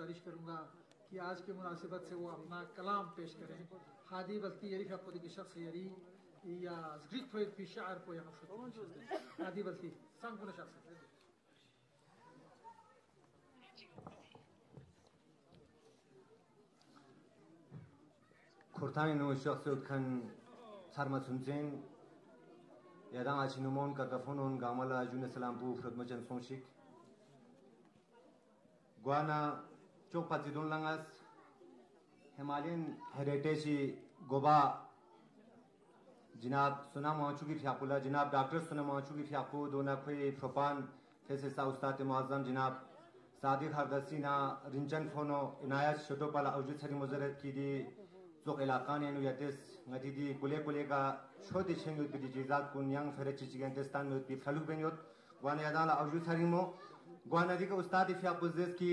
गुजारिश करूँगा कि आज के मुनासिबत से वो अपना कलाम पेश करें। हादी बस्ती की शख्स शख्सियरी या ज़िक्र फिर भी शायर को यहाँ हादी बस्ती संकुल शख्स। खुरथानिनो शख्सियत खन सारमा सुनसेन यादा नुमोन का कफोन गामला अजुन सलामपू फ्रदमचन सोशिक। ग्वाना chok patidun langas himalayan heritage goba जनाब सुना माचू की फ्यापुला जनाब डॉक्टर सुना माचू की फ्यापू दोना कोई प्रोपान फैसे सा उस्ताद मुआजम जनाब सादिक हरदसी ना रिंचन फोनो इनायत शटो पाला अवजुद सरी मुजरत की दी जोक इलाका ने नु यतिस ngati di kule kule ka shodi chengu bi jizat kun yang fere chi chigen testan mu bi falu ben yot gwana yadala awju sari mo gwana di ka ustad फ्यापू जिस की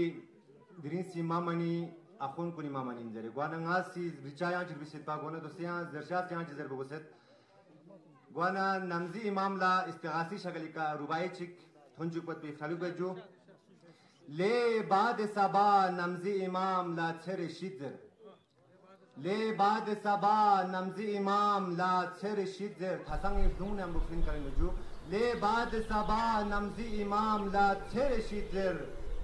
मामनी अखुन कुनी मामनी इंजरे gwana ngasi richaya jirbisit pa gwana dosiya zershat jang jizar bogoset gwana namzi imam la istighasi shagali ka rubai chik thunjuk pat bi falu bejo le bad saba namzi imam la chere shidzer le bad saba namzi imam la chere shidzer thasang dung nam bufin karin bejo le bad saba namzi imam la chere shidzer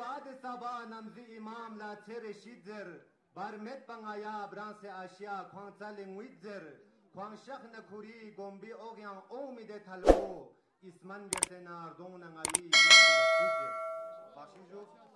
बाद सबा नमजी इमाम ला छेरे शिजर barmet pangaya branse asia khwangcha lingwizer khwangshakh na khuri gombi ogyan omi de thalo isman gesena ardong nangali bashi jo